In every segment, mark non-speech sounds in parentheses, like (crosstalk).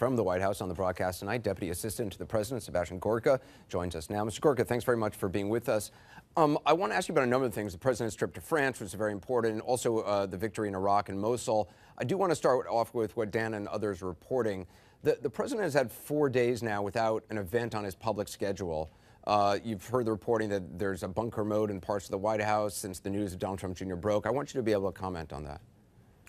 From the White House on the broadcast tonight, Deputy Assistant to the President Sebastian Gorka joins us now. Mr. Gorka, thanks very much for being with us. Um, I want to ask you about a number of things. The President's trip to France was very important, and also uh, the victory in Iraq and Mosul. I do want to start off with what Dan and others are reporting. The, the President has had four days now without an event on his public schedule. Uh, you've heard the reporting that there's a bunker mode in parts of the White House since the news of Donald Trump Jr. broke. I want you to be able to comment on that.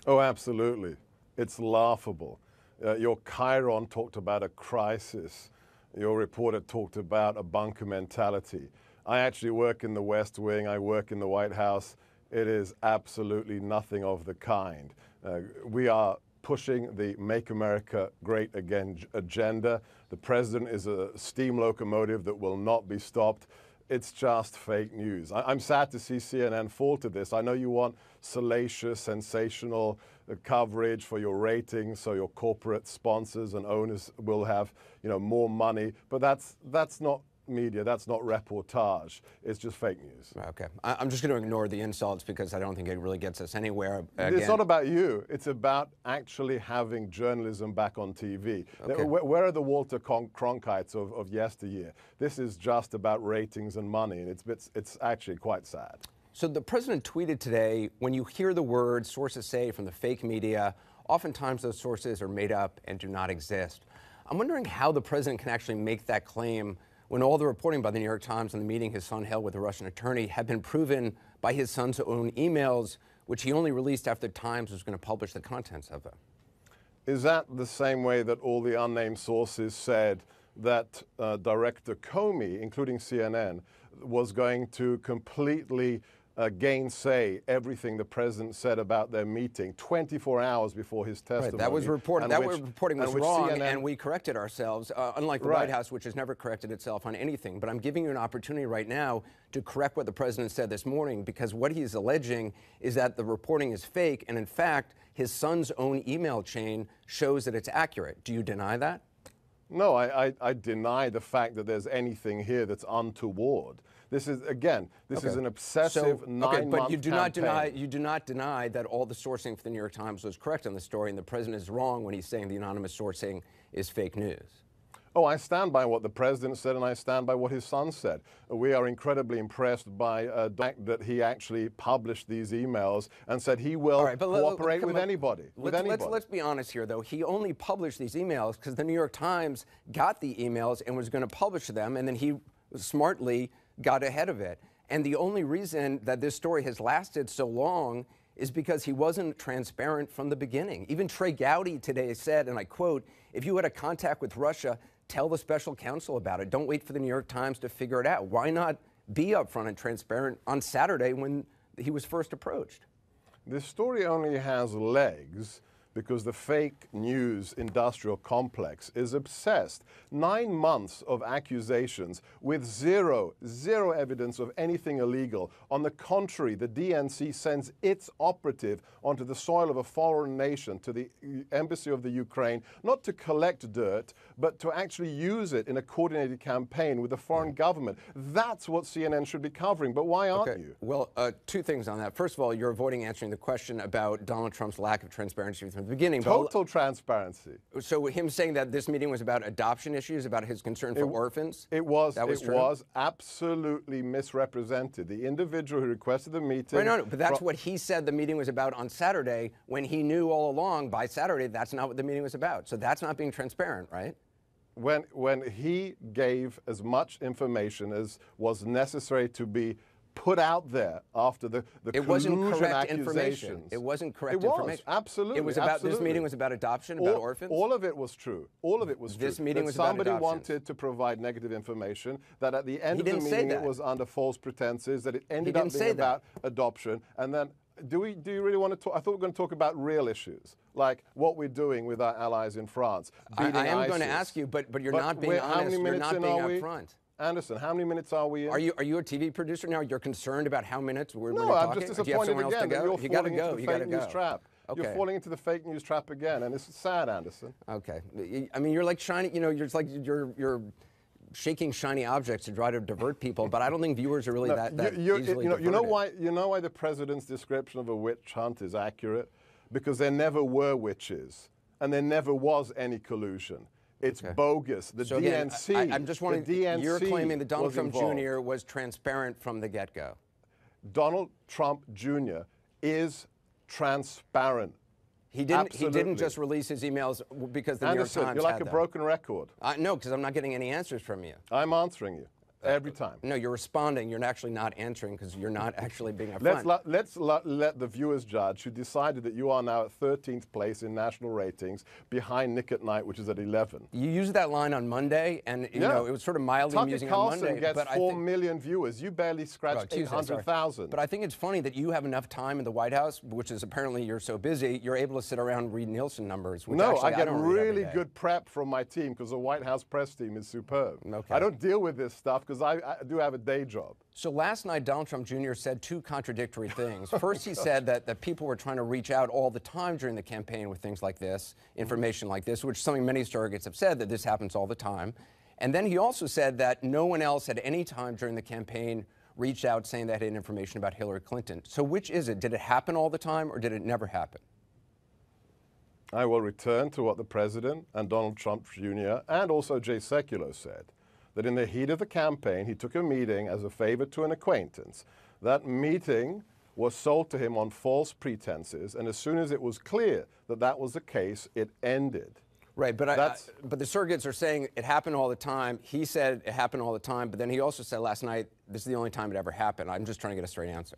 Oh, absolutely. It's laughable. Uh, your chyron talked about a crisis. Your reporter talked about a bunker mentality. I actually work in the West Wing. I work in the White House. It is absolutely nothing of the kind. Uh, we are pushing the Make America Great Again agenda. The president is a steam locomotive that will not be stopped it's just fake news. I, am sad to see CNN fall to this. I know you want salacious, sensational uh, coverage for your ratings, so your corporate sponsors and owners will have, you know, more money. But that's that's not media. That's not reportage. It's just fake news. Okay. I'm just going to ignore the insults because I don't think it really gets us anywhere. Again. It's not about you. It's about actually having journalism back on TV. Okay. Where, are the Walter Cronkites of, of yesteryear? This is just about ratings and money, and it's, it's, it's actually quite sad. So the president tweeted today when you hear the words sources say from the fake media, oftentimes those sources are made up and do not exist. I'm wondering how the president can actually make that claim when all the reporting by the New York Times on the meeting his son held with a Russian attorney had been proven by his son's own emails, which he only released after the Times was going to publish the contents of them. Is that the same way that all the unnamed sources said that uh, Director Comey, including CNN, was going to completely uh, gainsay everything the president said about their meeting 24 hours before his testimony. Right, that was reported. That which, reporting was wrong, CNN, and we corrected ourselves. Uh, unlike the right. White House, which has never corrected itself on anything. But I'm giving you an opportunity right now to correct what the president said this morning, because what he's alleging is that the reporting is fake, and in fact, his son's own email chain shows that it's accurate. Do you deny that? No, I, I, I deny the fact that there's anything here that's untoward. This is again, this okay. is an obsessive so, nine okay, but you do campaign. not deny you do not deny that all the sourcing for the New York Times was correct on the story, and the president is wrong when he's saying the anonymous sourcing is fake news. Oh, I stand by what the president said, and I stand by what his son said. We are incredibly impressed by uh, the fact that he actually published these emails and said he will right, cooperate with anybody. Let's, anybody. Let's, let's be honest here, though. He only published these emails because the New York Times got the emails and was going to publish them, and then he smartly got ahead of it. And the only reason that this story has lasted so long is because he wasn't transparent from the beginning. Even Trey Gowdy today said, and I quote, if you had a contact with Russia, tell the special counsel about it. Don't wait for the New York Times to figure it out. Why not be upfront and transparent on Saturday when he was first approached? This story only has legs because the fake news industrial complex is obsessed. Nine months of accusations with zero, zero evidence of anything illegal. On the contrary, the DNC sends its operative onto the soil of a foreign nation, to the embassy of the Ukraine, not to collect dirt, but to actually use it in a coordinated campaign with the foreign government. That's what CNN should be covering. But why aren't okay. you? Well, uh, two things on that. First of all, you're avoiding answering the question about Donald Trump's lack of transparency the beginning. Total transparency. So him saying that this meeting was about adoption issues, about his concern for it, orphans. It was. That was it true? was absolutely misrepresented. The individual who requested the meeting. Right, no, no, but that's what he said the meeting was about on Saturday, when he knew all along by Saturday that's not what the meeting was about. So that's not being transparent, right? When when he gave as much information as was necessary to be put out there after the, the it wasn't correct information. It wasn't correct it was, information. Absolutely. It was about absolutely. this meeting was about adoption, about all, orphans. All of it was true. All of it was this true. This meeting that was somebody about wanted to provide negative information. That at the end he of the meeting it was under false pretenses. That it ended up being about adoption, and then. Do we? Do you really want to talk? I thought we were going to talk about real issues, like what we're doing with our allies in France. I, I am ISIS. going to ask you, but but you're but not being honest. You're not being upfront. Anderson, how many minutes are we in? Are you are you a TV producer now? You're concerned about how minutes we're, no, we're I'm just disappointed you again that you're you falling go. into the you fake news go. trap. Okay. You're falling into the fake news trap again, and it's sad, Anderson. Okay. I mean, you're like shiny. You know, you're like you're you're shaking shiny objects to try to divert people, but I don't think viewers are really (laughs) no, that, that you, easily you know, diverted. you know why you know why the president's description of a witch hunt is accurate? Because there never were witches and there never was any collusion. It's bogus. The So again, DNC. I, am just wondering, the DNC you're claiming that Donald Trump involved. Jr. was transparent from the get-go. Donald Trump Jr. is transparent. He didn't. He didn't just release his emails because the Anderson, New York Times you're like a them. broken record. Uh, no, because I'm not getting any answers from you. I'm answering you Uh, every time. No, you're responding. You're actually not answering because you're not actually being upfront. Let's, let, let's let, let the viewers judge who decided that you are now at 13th place in national ratings behind Nick at Nite, which is at 11. you used that line on Monday, and you know it was sort of mildly Tucker amusing Carlson on Monday. gets but I four million viewers. You barely scratched oh, sorry. 800,000. But I think it's funny that you have enough time in the White House, which is apparently you're so busy, you're able to sit around and read Nielsen numbers. Which no, actually I get don't really good prep from my team because the White House press team is superb. Okay. I don't deal with this stuff because I, I do have a day job. So last night, Donald Trump Jr. said two contradictory things. (laughs) Oh, First, he said that, that people were trying to reach out all the time during the campaign with things like this, information like this, which something many surrogates have said that this happens all the time. And then he also said that no one else at any time during the campaign reached out saying they had information about Hillary Clinton. So which is it? Did it happen all the time or did it never happen? I will return to what the president and Donald Trump Jr. and also Jay Sekulow said that in the heat of the campaign, he took a meeting as a favor to an acquaintance. That meeting was sold to him on false pretenses, and as soon as it was clear that that was the case, it ended. Right, but I, I, but the surrogates are saying it happened all the time. He said it happened all the time, but then he also said last night this is the only time it ever happened. I'm just trying to get a straight answer.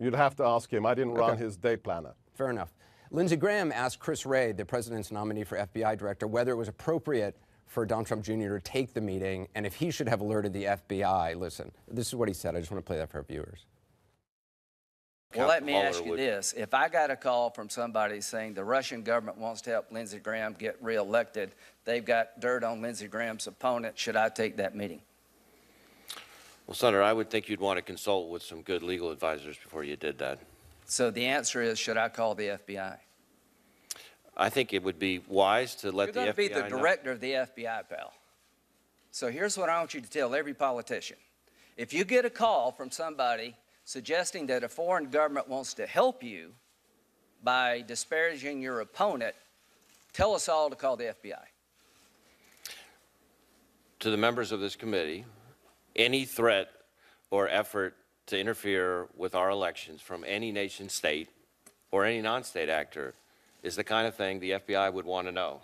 You'd have to ask him. I didn't run Okay. his day planner. Fair enough. Lindsey Graham asked Chris Wray, the president's nominee for FBI director, whether it was appropriate for Donald Trump Jr. to take the meeting and if he should have alerted the FBI. Listen, this is what he said. I just want to play that for our viewers. Well, let me Mueller ask you would- this. If I got a call from somebody saying the Russian government wants to help Lindsey Graham get reelected, they've got dirt on Lindsey Graham's opponent, should I take that meeting? Well, Senator, I would think you'd want to consult with some good legal advisors before you did that. So the answer is, should I call the FBI? I think it would be wise to let You're the to be FBI the know. director of the FBI, pal. So here's what I want you to tell every politician. If you get a call from somebody suggesting that a foreign government wants to help you by disparaging your opponent, tell us all to call the FBI. To the members of this committee, any threat or effort to interfere with our elections from any nation state or any non-state actor is the kind of thing the FBI would want to know.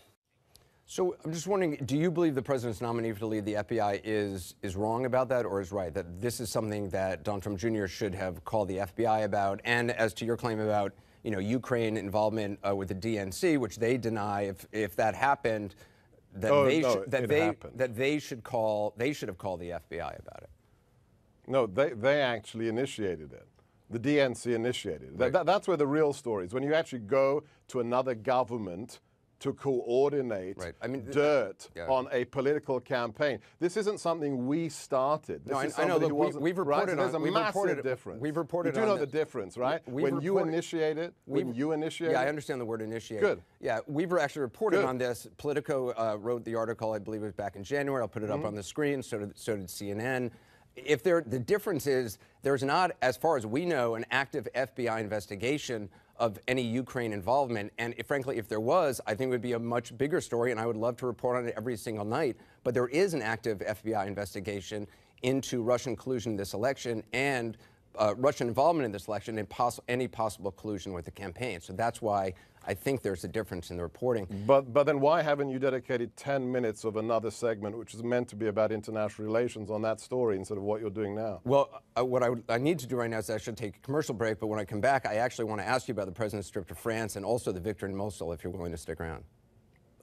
So I'm just wondering, do you believe the president's nominee to lead the FBI is is wrong about that, or is right that this is something that Donald Trump Jr. should have called the FBI about? And as to your claim about you know Ukraine involvement uh, with the DNC, which they deny, if if that happened, that Oh, they no, should, that they happened. that they should call they should have called the FBI about it. No, they, they actually initiated it. The DNC initiated it. That- that- that's where the real story is. When you actually go to another government to coordinate Right. I mean, dirt yeah. on a political campaign. This isn't something we started. This No, I- is I know, look, we- wasn't- we've right? reported So there's a we've massive reported- difference. we've reported You do on know the difference, right? We've when you reported- initiate it, when you initiate Yeah. I understand the word initiate. Good. Yeah, we've actually reported Good. on this. Politico uh, wrote the article, I believe it was back in January. I'll put it Mm-hmm. up on the screen. So did, so did CNN. If there, the difference is there's not, as far as we know, an active FBI investigation of any Ukraine involvement. And if, frankly, if there was, I think it would be a much bigger story, and I would love to report on it every single night. But there is an active FBI investigation into Russian collusion in this election and uh, Russian involvement in this election and poss- any possible collusion with the campaign. So that's why I think there's a difference in the reporting. But, but then why haven't you dedicated 10 minutes of another segment, which is meant to be about international relations, on that story instead of what you're doing now? Well, uh, what I, I need to do right now is I should take a commercial break, but when I come back, I actually want to ask you about the president's trip to France and also the victory in Mosul if you're willing to stick around.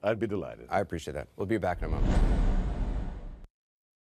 I'd be delighted. I appreciate that. We'll be back in a moment.